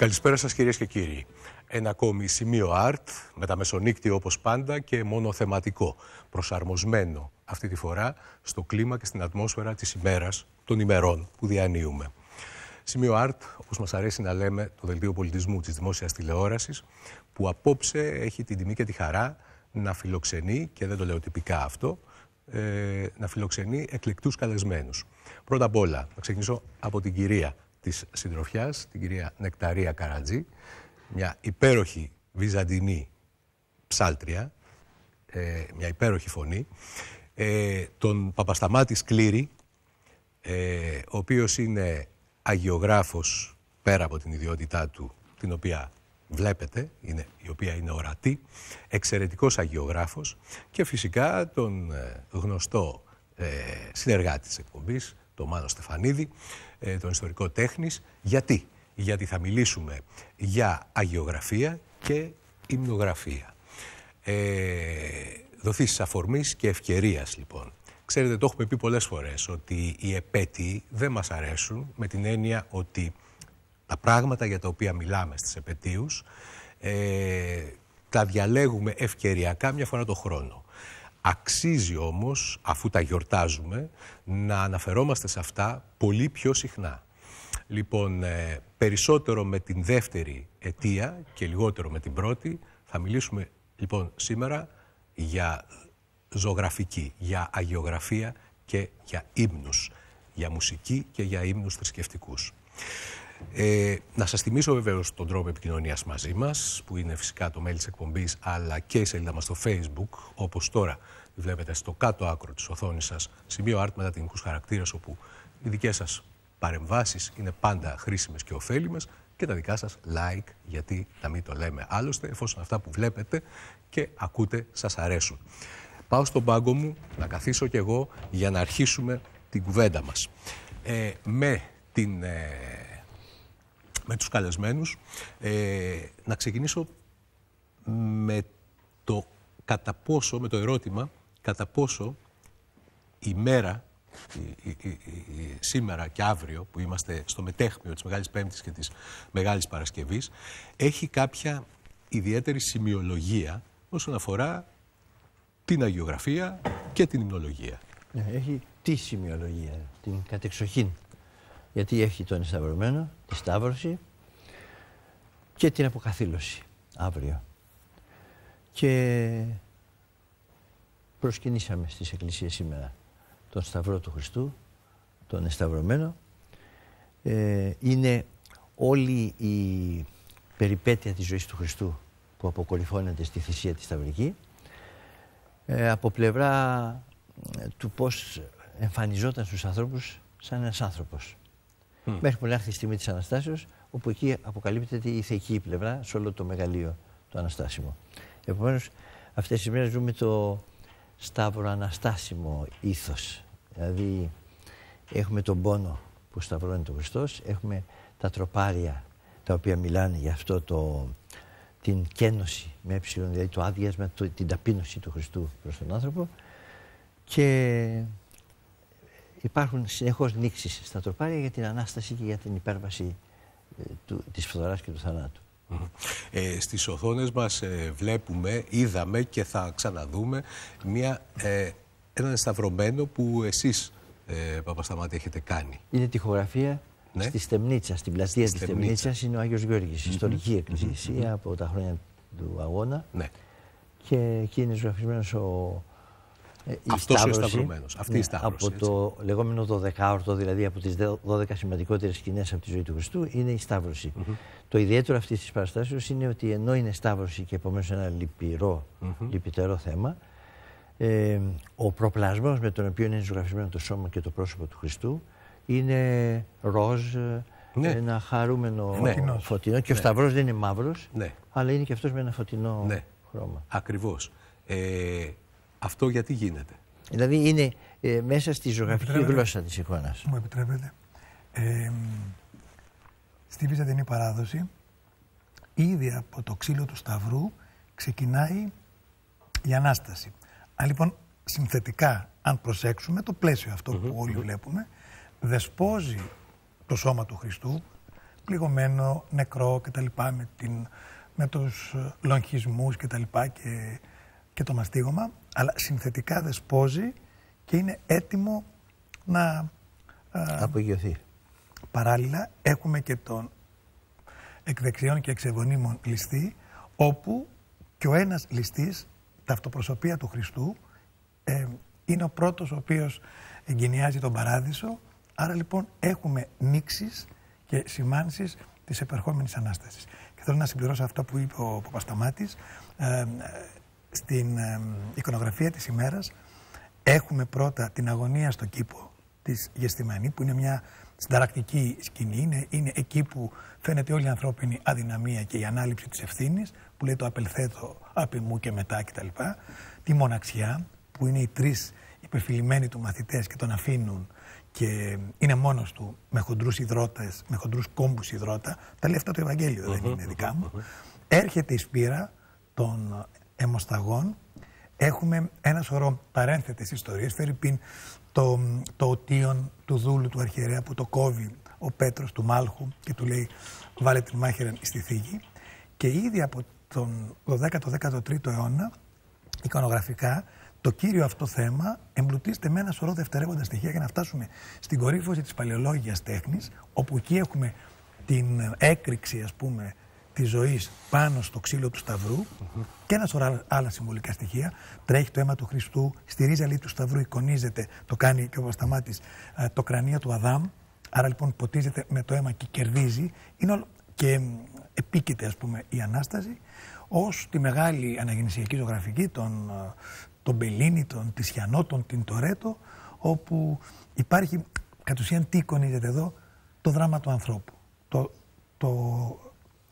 Καλησπέρα σας κυρίες και κύριοι. Ένα ακόμη σημείο art, με τα μεσονύκτια όπως πάντα και μόνο θεματικό, προσαρμοσμένο αυτή τη φορά στο κλίμα και στην ατμόσφαιρα της ημέρας, των ημερών που διανύουμε. Σημείο art, όπως μας αρέσει να λέμε, το Δελτίο Πολιτισμού της Δημόσιας Τηλεόρασης, που απόψε έχει την τιμή και τη χαρά να φιλοξενεί, και δεν το λέω τυπικά αυτό, ε, να φιλοξενεί εκλεκτούς καλεσμένους. Πρώτα απ' όλα, να ξεκινήσω από την κυρία της συντροφιάς, την κυρία Νεκταρία Καρατζή, μια υπέροχη βυζαντινή ψάλτρια, ε, μια υπέροχη φωνή, ε, τον Παπασταμάτης Σκλήρη, ε, ο οποίος είναι αγιογράφος πέρα από την ιδιότητά του, την οποία βλέπετε, είναι, η οποία είναι ορατή, εξαιρετικός αγιογράφος και φυσικά τον ε, γνωστό ε, συνεργάτη της εκπομπής, τον Μάνο Στεφανίδη, ε, τον ιστορικό τέχνης. Γιατί; Γιατί θα μιλήσουμε για αγιογραφία και υμνογραφία. Ε, δοθήσεις αφορμής και ευκαιρίας λοιπόν. Ξέρετε, το έχουμε πει πολλές φορές ότι οι επέτειοι δεν μας αρέσουν με την έννοια ότι τα πράγματα για τα οποία μιλάμε στις επαιτίους ε, τα διαλέγουμε ευκαιριακά μια φορά το χρόνο. Αξίζει όμως, αφού τα γιορτάζουμε, να αναφερόμαστε σε αυτά πολύ πιο συχνά. Λοιπόν, ε, περισσότερο με την δεύτερη αιτία και λιγότερο με την πρώτη, θα μιλήσουμε λοιπόν σήμερα για ζωγραφική, για αγιογραφία και για ύμνους, για μουσική και για ύμνους θρησκευτικούς. Ε, να σας θυμίσω βεβαίως τον τρόπο επικοινωνίας μαζί μας, που είναι φυσικά το mail της εκπομπής, αλλά και η σελίδα μας στο facebook, όπως τώρα βλέπετε στο κάτω άκρο της οθόνης σας, σημείο art μετατινικούς χαρακτήρες, όπου οι δικές σας παρεμβάσεις είναι πάντα χρήσιμες και ωφέλιμες και τα δικά σας like, γιατί να μην το λέμε άλλωστε, εφόσον αυτά που βλέπετε και ακούτε σας αρέσουν. Πάω στον πάγκο μου να καθίσω κι εγώ για να αρχίσουμε την κουβέντα μας. Ε, με, την, ε, με τους καλεσμένους, ε, να ξεκινήσω με το κατά πόσο, με το ερώτημα, κατά πόσο η μέρα, σήμερα και αύριο που είμαστε στο μετέχμιο της Μεγάλης Πέμπτης και της Μεγάλης Παρασκευής, έχει κάποια ιδιαίτερη σημειολογία όσον αφορά την αγιογραφία και την υμνολογία. Ναι, έχει τη σημειολογία, την κατεξοχήν. Γιατί έχει τον εσταυρωμένο, τη σταύρωση και την αποκαθήλωση αύριο. Και προσκυνήσαμε στις εκκλησίες σήμερα τον Σταυρό του Χριστού, τον εσταυρωμένο. Ε, είναι όλη η περιπέτεια της ζωής του Χριστού που αποκορυφώνεται στη θυσία της Σταυρική ε, από πλευρά ε, του πώς εμφανιζόταν στους ανθρώπους σαν ένας άνθρωπος. Mm. Μέχρι που έρθει η στιγμή της Αναστάσεως, όπου εκεί αποκαλύπτεται η θεϊκή πλευρά σε όλο το μεγαλείο το Αναστάσιμο. Επομένως, αυτές τις μέρες ζούμε το σταύρο αναστάσιμο ήθος. Δηλαδή, έχουμε τον πόνο που σταυρώνει τον Χριστός, έχουμε τα τροπάρια τα οποία μιλάνε για αυτό το την κένωση με ε, δηλαδή το άδειασμα, το, την ταπείνωση του Χριστού προς τον άνθρωπο και υπάρχουν συνεχώς νήξεις στα τροπάρια για την Ανάσταση και για την υπέρβαση ε, του, της φθοράς και του θανάτου. Ε, στις οθόνες μας ε, βλέπουμε, είδαμε και θα ξαναδούμε μια, ε, έναν σταυρωμένο που εσείς ε, Παπασταμάτη έχετε κάνει. Είναι τυχογραφία ναι. στη Στεμνίτσα, στην πλαστεία της Στεμνίτσα είναι ο Άγιος Γιώργη, mm ιστορική εκκλησία από τα χρόνια του αγώνα. Ναι. Και εκεί είναι ζωγραφισμένος ο. Ε, Αυτός ο σταυρωμένος. Αυτή η ναι, σταύρωση. Από το λεγόμενο 12όρτο, δηλαδή από τις 12 σημαντικότερες σκηνές από τη ζωή του Χριστού, είναι η σταύρωση. Το ιδιαίτερο αυτής της παραστάσεως είναι ότι ενώ είναι σταύρωση και επομένως ένα λυπηρό, λυπητερό θέμα, ε, ο προπλασμός με τον οποίο είναι ζωγραφισμένο το σώμα και το πρόσωπο του Χριστού είναι ροζ, ναι. ένα χαρούμενο ναι. φωτεινός. Και ο ναι. Σταυρός δεν είναι μαύρος, ναι. αλλά είναι και αυτός με ένα φωτεινό ναι. χρώμα. Ακριβώς. Ε, αυτό γιατί γίνεται; Δηλαδή είναι ε, μέσα στη ζωγραφική γλώσσα της εικόνας. Μου επιτρέπετε. Ε, στη Βυζαντινή παράδοση, ήδη από το ξύλο του Σταυρού ξεκινάει η Ανάσταση. Αν λοιπόν συνθετικά, αν προσέξουμε το πλαίσιο αυτό που όλοι βλέπουμε, δεσπόζει το σώμα του Χριστού, πληγωμένο, νεκρό κτλ. με, την, με τους λογχισμούς κτλ. Και, και το μαστίγωμα, αλλά συνθετικά δεσπόζει και είναι έτοιμο να απογειωθεί. Παράλληλα έχουμε και τον εκδεξιών και εξεβονίμων ληστή, όπου και ο ένας ληστής, τα αυτοπροσωπεία του Χριστού, ε, είναι ο πρώτος ο οποίος εγκαινιάζει τον παράδεισο. Άρα λοιπόν έχουμε νήξεις και σημάνσεις της επερχόμενης Ανάστασης. Και θέλω να συμπληρώσω αυτό που είπε ο Παπασταμάτης. Ε, στην ε, εικονογραφία της ημέρας έχουμε πρώτα την αγωνία στο κήπο της Γεστημανή που είναι μια συνταρακτική σκηνή. Είναι, είναι εκεί που φαίνεται όλη η ανθρώπινη αδυναμία και η ανάληψη της ευθύνης, που λέει το απελθέτω απ' μου και μετά κτλ. Τη μοναξιά που είναι οι τρεις υπερφιλημένοι του μαθητές και τον αφήνουν και είναι μόνος του με χοντρούς υδρότες, με χοντρούς κόμπους υδρότα. Τα λέει αυτά το Ευαγγέλιο, δεν είναι δικά μου. Έρχεται η σπήρα των αιμοσταγών. Έχουμε ένα σωρό παρένθετες ιστορίες. Φέρει πίν το, το οτίον του δούλου του αρχιερέα που το κόβει ο Πέτρος του Μάλχου και του λέει βάλε την μάχηρα στη θήκη. Και ήδη από τον 12ο-13ο αιώνα εικονογραφικά το κύριο αυτό θέμα εμπλουτίζεται με ένα σωρό δευτερεύοντα στοιχεία για να φτάσουμε στην κορύφωση της παλαιολόγιας τέχνης, όπου εκεί έχουμε την έκρηξη, ας πούμε, της ζωής πάνω στο ξύλο του Σταυρού και ένα σωρό άλλα συμβολικά στοιχεία. Τρέχει το αίμα του Χριστού, στη ρίζα του Σταυρού εικονίζεται, το κάνει και ο Βασταμάτης, ε, το κρανίο του Αδάμ. Άρα λοιπόν ποτίζεται με το αίμα και κερδίζει. Είναι όλο... Και επίκειται, ας πούμε, η ανάσταση ως τη μεγάλη αναγεννησιακή ζωγραφική των, ε, τον Μπελίνη, τον Τισιανό, τον Τιντορέτο, όπου υπάρχει κατ' ουσίαν τι εικονίζεται εδώ, το δράμα του ανθρώπου. Το, το,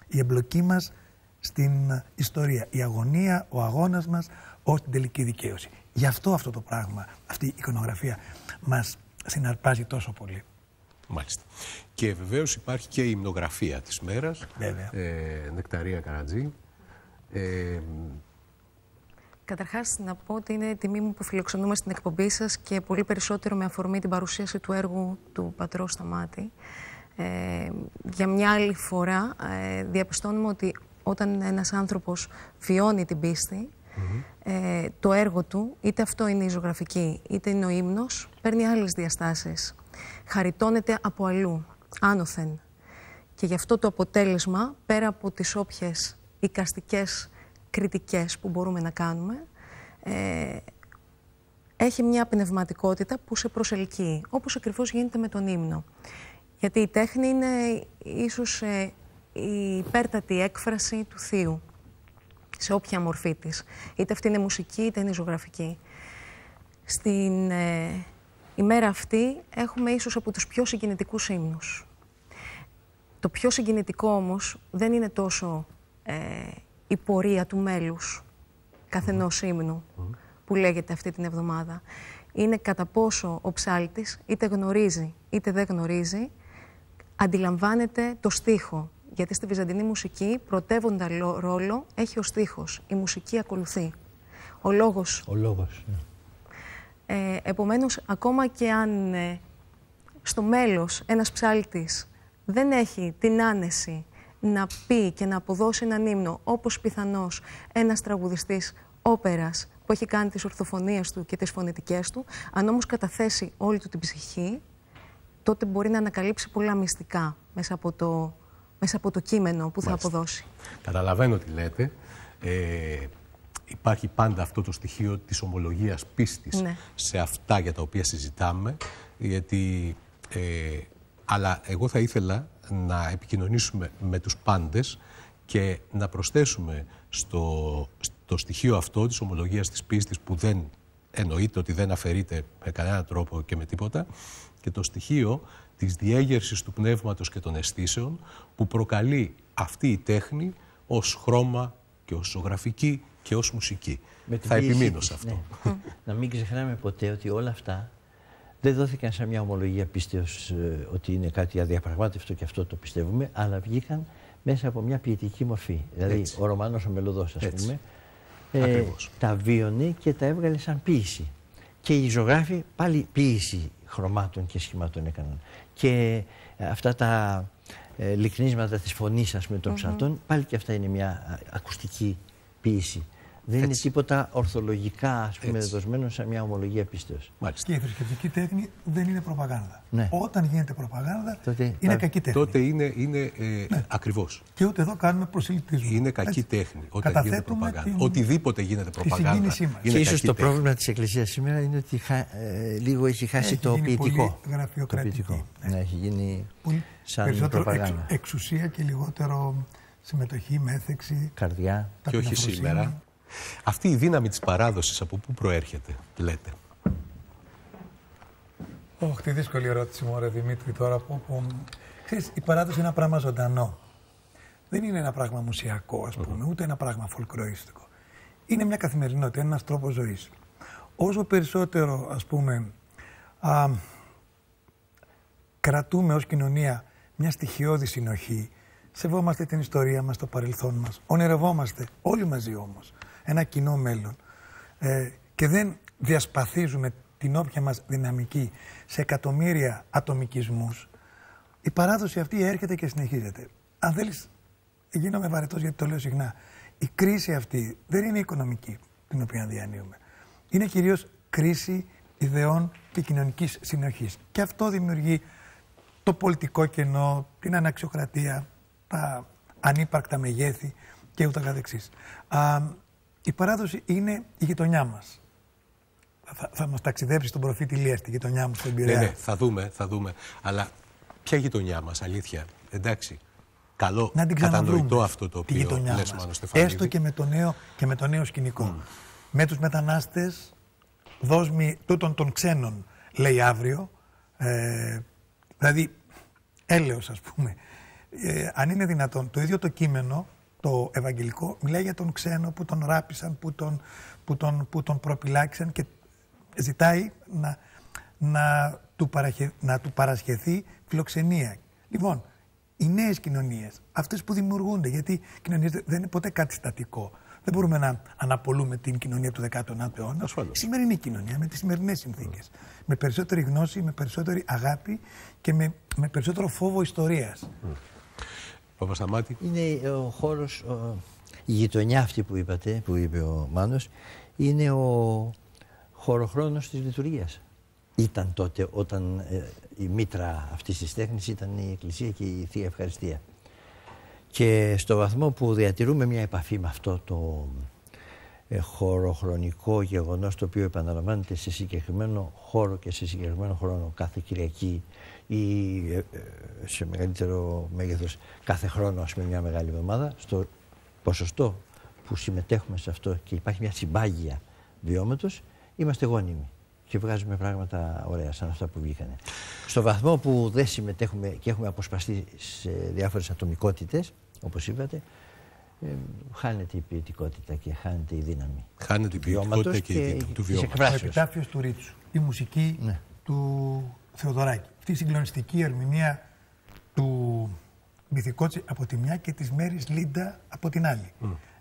η εμπλοκή μας στην ιστορία, η αγωνία, ο αγώνας μας ως την τελική δικαίωση. Γι' αυτό αυτό το πράγμα, αυτή η εικονογραφία μας συναρπάζει τόσο πολύ. Μάλιστα. Και βεβαίως υπάρχει και η υμνογραφία της μέρας. Βέβαια. Ε, Νεκταρία Καρατζή. Ε, Καταρχάς να πω ότι είναι τιμή μου που φιλοξενούμε στην εκπομπή σας και πολύ περισσότερο με αφορμή την παρουσίαση του έργου του πατρός Σταμάτη. Ε, για μια άλλη φορά ε, διαπιστώνουμε ότι όταν ένας άνθρωπος βιώνει την πίστη, ε, το έργο του, είτε αυτό είναι η ζωγραφική, είτε είναι ο ύμνος, παίρνει άλλες διαστάσεις. Χαριτώνεται από αλλού, άνωθεν. Και γι' αυτό το αποτέλεσμα, πέρα από τις όποιες οικαστικές κριτικές που μπορούμε να κάνουμε, ε, έχει μια πνευματικότητα που σε προσελκύει, όπως ακριβώς γίνεται με τον ύμνο. Γιατί η τέχνη είναι ίσως ε, η υπέρτατη έκφραση του θείου, σε όποια μορφή της. Είτε αυτή είναι μουσική, είτε είναι ζωγραφική. Στην ε, ημέρα αυτή έχουμε ίσως από τους πιο συγκινητικούς ύμνους. Το πιο συγκινητικό όμως δεν είναι τόσο ε, η πορεία του μέλους καθενός ύμνου που λέγεται αυτή την εβδομάδα. Είναι κατά πόσο ο ψάλτης είτε γνωρίζει είτε δεν γνωρίζει, αντιλαμβάνεται το στίχο. Γιατί στη βυζαντινή μουσική πρωτεύοντα ρόλο έχει ο στίχος. Η μουσική ακολουθεί. Ο λόγος. Ο λόγος, ναι. Ε, επομένως, ακόμα και αν ε, στο μέλος ένας ψάλτης δεν έχει την άνεση να πει και να αποδώσει έναν ύμνο, όπως πιθανώς ένας τραγουδιστής όπερας που έχει κάνει τις ορθοφωνίες του και τις φωνητικές του, αν όμως καταθέσει όλη του την ψυχή, τότε μπορεί να ανακαλύψει πολλά μυστικά μέσα από το, μέσα από το κείμενο που θα αποδώσει. Καταλαβαίνω τι λέτε. Ε, υπάρχει πάντα αυτό το στοιχείο της ομολογίας πίστης ναι. σε αυτά για τα οποία συζητάμε, γιατί... Ε, αλλά εγώ θα ήθελα να επικοινωνήσουμε με τους πάντες και να προσθέσουμε στο, στο στοιχείο αυτό της ομολογίας της πίστης που δεν εννοείται ότι δεν αφαιρείται με κανένα τρόπο και με τίποτα και το στοιχείο της διέγερσης του πνεύματος και των αισθήσεων που προκαλεί αυτή η τέχνη ως χρώμα και ως ζωγραφική και ως μουσική. Θα επιμείνω σε αυτό. Ναι. να μην ξεχνάμε ποτέ ότι όλα αυτά δεν δόθηκαν σε μια ομολογία πίστεως ε, ότι είναι κάτι αδιαπραγμάτευτο και αυτό το πιστεύουμε, αλλά βγήκαν μέσα από μια ποιητική μορφή. Δηλαδή ο Ρωμανός ο Μελωδός ας πούμε, ε, τα βίωνε και τα έβγαλε σαν ποίηση. Και οι ζωγράφοι πάλι ποίηση χρωμάτων και σχημάτων έκαναν. Και αυτά τα ε, λυκνίσματα της φωνής ας πούμε, των ψαλτών, πάλι και αυτά είναι μια α, ακουστική ποίηση. Δεν είναι τίποτα ορθολογικά ας πούμε, Έτσι. δοσμένο σε μια ομολογία πίστεως. Μάλιστα. Και η θρησκευτική τέχνη δεν είναι προπαγάνδα. Ναι. Όταν γίνεται προπαγάνδα, Τότε είναι υπάρχει- κακή τέχνη. Τότε είναι, είναι ε, ακριβώς. Και ούτε εδώ κάνουμε προσιλητισμό. Είναι κακή Έτσι. τέχνη όταν γίνεται Καταθέτουμε προπαγάνδα. την- Οτιδήποτε γίνεται προπαγάνδα. συγκίνησή μας. Είναι και ίσως κακή το τέχνη. πρόβλημα της Εκκλησίας σήμερα είναι ότι χα- ε, λίγο έχει χάσει Έχει το γίνει ποιητικό. πολύ Το γραφειοκρατική. ποιητικό. Ναι. Ναι, έχει γίνει Πολύ σαν περισσότερο προπαγάνδα. εξ- εξουσία και λιγότερο συμμετοχή, μέθεξη. Καρδιά. Και όχι ταπεινοφροσύνη. σήμερα. Αυτή η δύναμη της παράδοσης από πού προέρχεται, λέτε; Όχι, τι δύσκολη ερώτηση μου, ρε Δημήτρη, τώρα που, που... Ξέρεις, η παράδοση είναι ένα πράγμα ζωντανό. Δεν είναι ένα πράγμα μουσιακό, ας πούμε, ούτε ένα πράγμα φολκροίστικο. Είναι μια καθημερινότητα, είναι ένας τρόπος ζωής. Όσο περισσότερο, ας πούμε, α, κρατούμε ως κοινωνία μια στοιχειώδη συνοχή, σεβόμαστε την ιστορία μας, το παρελθόν μας, ονειρευόμαστε όλοι μαζί όμως ένα κοινό μέλλον ε, και δεν διασπαθίζουμε την όποια μας δυναμική σε εκατομμύρια ατομικισμούς, η παράδοση αυτή έρχεται και συνεχίζεται. Αν θέλεις, γίνομαι βαρετός γιατί το λέω συχνά, η κρίση αυτή δεν είναι οικονομική την οποία διανύουμε. Είναι κυρίως κρίση ιδεών και κοινωνικής συνοχής. Και αυτό δημιουργεί το πολιτικό κενό, την αναξιοκρατία, τα ανύπαρκτα μεγέθη και ούτως καθεξής. Α, η παράδοση είναι η γειτονιά μας. Θα, θα μας ταξιδέψει στον προφήτη Λία, στη γειτονιά μου, στον Ναι, Πειραιά. ναι, θα δούμε, θα δούμε. Αλλά ποια γειτονιά μας, αλήθεια. Εντάξει. Καλό, να την κατανοητό ξαναβρούμε αυτό το τη οποίο γειτονιά λες, μας. Μάνο Στεφανίδη. Έστω και με το νέο, και με το νέο σκηνικό. Με τους μετανάστες, δόσμοι τούτων των ξένων, λέει αύριο. Ε, δηλαδή, έλεος ας πούμε. Ε, αν είναι δυνατόν, το ίδιο το κείμενο, το ευαγγελικό, μιλάει για τον ξένο που τον ράπησαν, που τον, που τον, που τον προπυλάξαν και ζητάει να, να, του, παραχε, να του παρασχεθεί φιλοξενία. Λοιπόν, οι νέες κοινωνίες, αυτές που δημιουργούνται, γιατί οι κοινωνίες δεν είναι ποτέ κάτι στατικό. Δεν μπορούμε να αναπολούμε την κοινωνία του 19ου αιώνα. Ασφαλώς. Η σημερινή κοινωνία με τις σημερινές συνθήκες. Με περισσότερη γνώση, με περισσότερη αγάπη και με, με περισσότερο φόβο ιστορίας. Παπασταμάτη. Είναι ο χώρος, ο- η γειτονιά αυτή που είπατε, που είπε ο Μάνος, είναι ο χωροχρόνος της λειτουργίας. Ήταν τότε όταν ε, η μήτρα αυτής της τέχνης ήταν η Εκκλησία και η Θεία Ευχαριστία. Και στο βαθμό που διατηρούμε μια επαφή με αυτό το ε, χωροχρονικό γεγονός το οποίο επαναλαμβάνεται σε συγκεκριμένο χώρο και σε συγκεκριμένο χρόνο κάθε Κυριακή ή ε, ε, σε μεγαλύτερο μέγεθος κάθε χρόνο ας πούμε μια μεγάλη εβδομάδα στο ποσοστό που συμμετέχουμε σε αυτό και υπάρχει μια συμπάγεια βιώματος είμαστε γόνιμοι και βγάζουμε πράγματα ωραία σαν αυτά που βγήκανε. Στο βαθμό που δεν συμμετέχουμε και έχουμε αποσπαστεί σε διάφορες ατομικότητες όπως είπατε ε, χάνεται η ποιητικότητα και χάνεται η δύναμη. Χάνεται η βιώματος ποιητικότητα και η δύναμη του της βιώματος. Το εκφράσεως. επιτάφιος του Ρίτσου. Η μουσική Ναι. του Θεοδωράκη. Αυτή η συγκλονιστική ερμηνεία του Μυθικότσι από τη μια και της Μέρης Λίντα από την άλλη.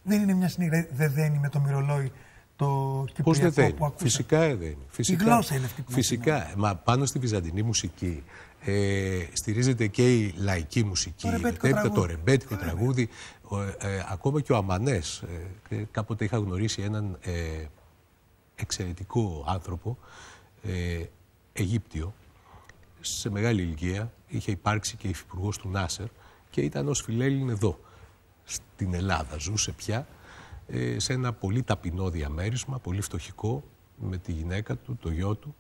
Δεν είναι μια συνήθεια, δεν δένει με το μυρολόι το Πώς δεν κυπριακό δένει; που ακούσαμε. Φυσικά δεν. Φυσικά, γλώσσα είναι αυτή που μας Φυσικά. Μα πάνω στη βυζαντινή μουσική ε, στηρίζεται και η λαϊκή μουσική. Το ρεμπέτικο Μετέπειτα το τραγούδι. ρεμπέτικο τραγούδι. Ο, ε, ακόμα και ο Αμανές. Ε, ε, κάποτε είχα γνωρίσει έναν ε, εξαιρετικό άνθρωπο, ε, Αιγύπτιο, σε μεγάλη ηλικία. Είχε υπάρξει και υφυπουργός του Νάσερ και ήταν ως φιλέλλην εδώ, στην Ελλάδα. Ζούσε πια ε, σε ένα πολύ ταπεινό διαμέρισμα, πολύ φτωχικό, με τη γυναίκα του, το γιο του.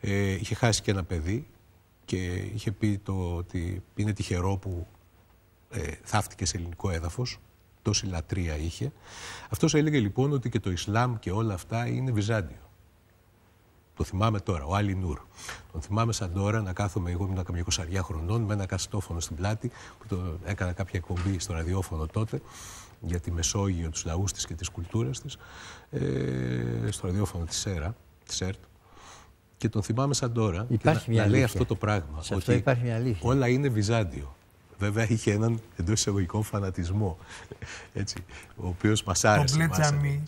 Ε, είχε χάσει και ένα παιδί και είχε πει το ότι είναι τυχερό που ε, θαύτηκε σε ελληνικό έδαφος, τόση λατρεία είχε. Αυτός έλεγε λοιπόν ότι και το Ισλάμ και όλα αυτά είναι Βυζάντιο. Το θυμάμαι τώρα, ο Άλλη Νούρ. Τον θυμάμαι σαν τώρα να κάθομαι, εγώ ήμουν καμιά 20 χρονών, με ένα καστόφωνο στην πλάτη, που το έκανα κάποια εκπομπή στο ραδιόφωνο τότε, για τη Μεσόγειο, τους λαούς της και τις κουλτούρες της, ε, στο ραδιόφωνο της ΣΕΡΑ, της ΕΡΤ. Και τον θυμάμαι σαν τώρα Υπάρχει και μια να, να λέει αλήθεια. αυτό το πράγμα. Σε αυτό υπάρχει μια αλήθεια. Όλα είναι Βυζάντιο. Βέβαια είχε έναν εντός εισαγωγικών φανατισμό, έτσι, ο οποίος μας άρεσε. μπλε μας τζαμί. άρεσε.